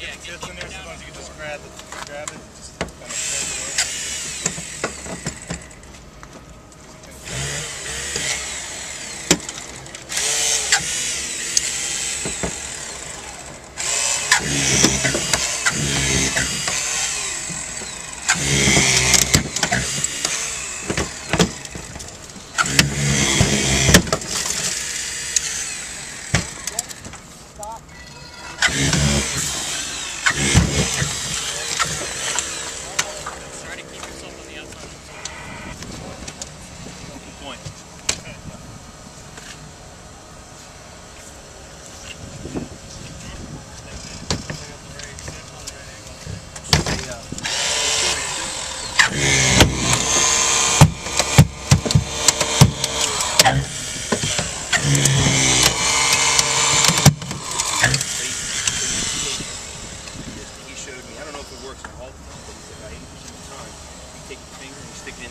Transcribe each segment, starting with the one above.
it ain't enough to get the tips in there, sometimes you can just grab it, grab it, just kind of it over. Try to keep yourself on the outside. Good point. He showed me, I don't know if it works all the time, but he said about 80% of the time, you take your finger and you stick it in that keyhole and do that. And nader pin is usually right. See that? See it right here? There's the pin. It's about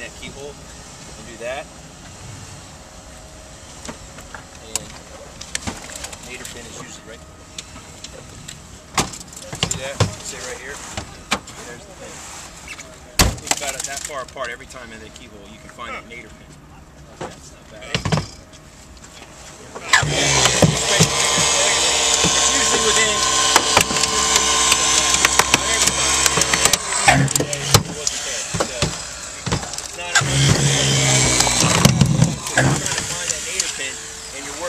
that keyhole and do that. And the pin is usually right there. See that? Sit right here. There's the about that far apart every time in the keyhole you can find that nader pin.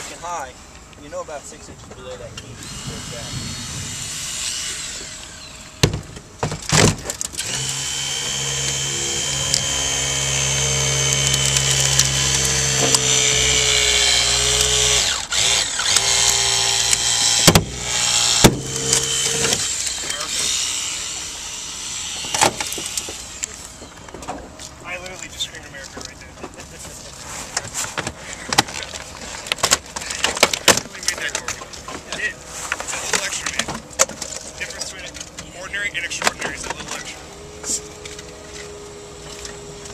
Working high, you know about six inches below that key. Work that. I literally just screamed America right there. really made that go. It did. It's a little extra, man. Difference between ordinary and extraordinary is a little extra.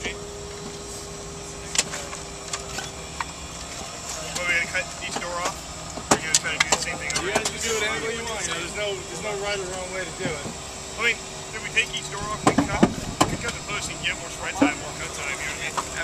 Okay. Well, we gonna cut each door off? Or you gonna try to do the same thing over? You guys can do it any way you want. You know, there's no there's no right or wrong way to do it. I mean,